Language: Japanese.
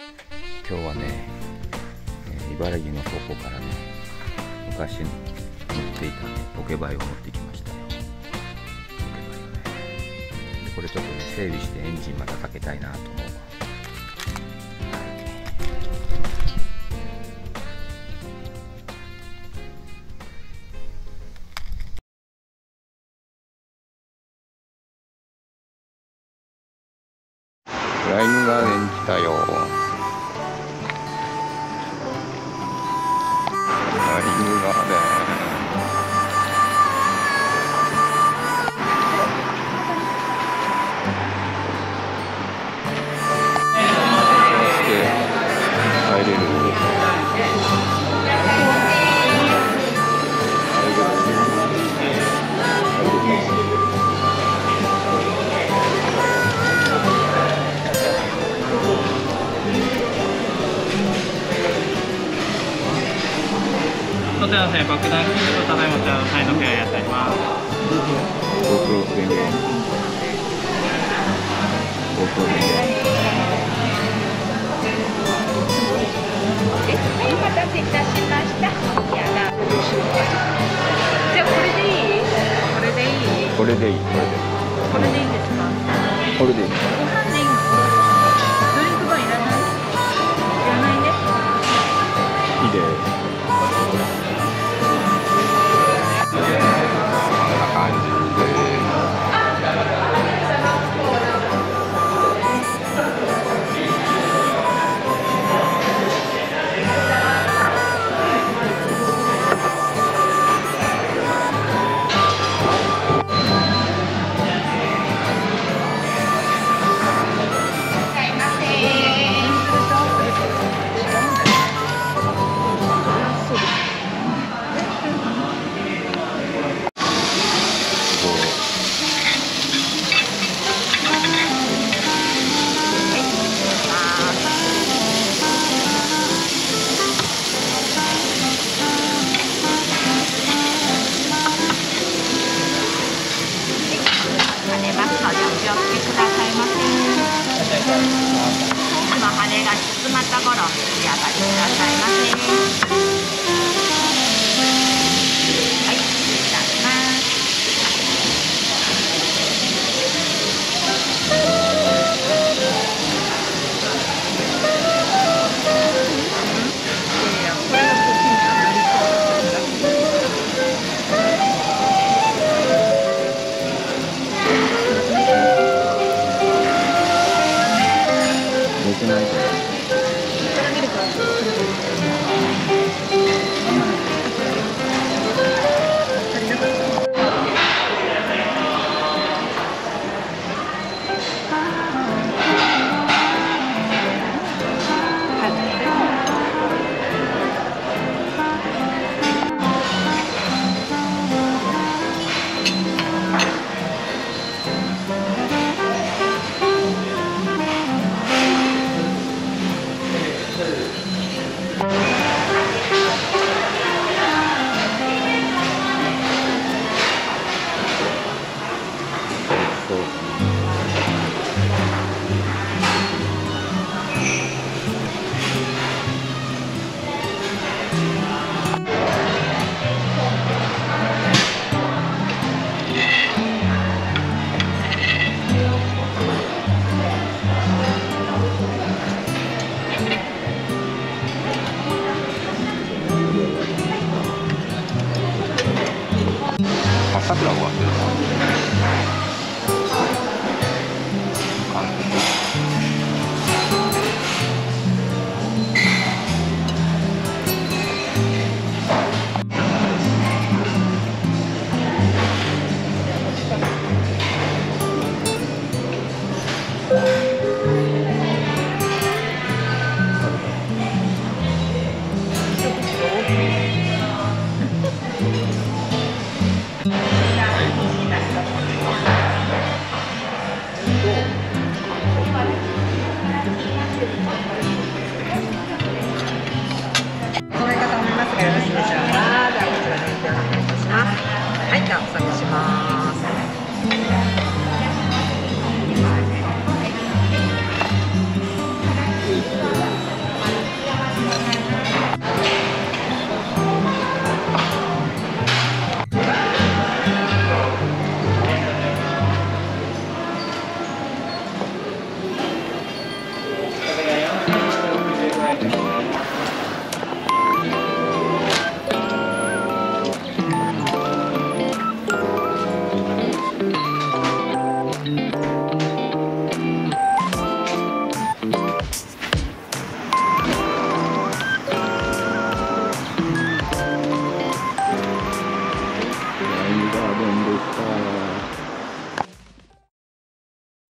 今日はね、え茨城の倉庫からね昔持っていたねポケバイを持ってきましたよ。ポケバイをね。でこれちょっとね整備してエンジンまたかけたいなと思うライムガーデン来たよ。ライムガーデンこちらですね、爆弾キットただいま茶サイドケアやっております。GoPro 電源 GoPro 電源はい、お待たせいたしました。じゃあこれでいい？これでいい？これでいいこれでいいこれでいいですか？これでいいお上がり 그 바삭이라고 하세요.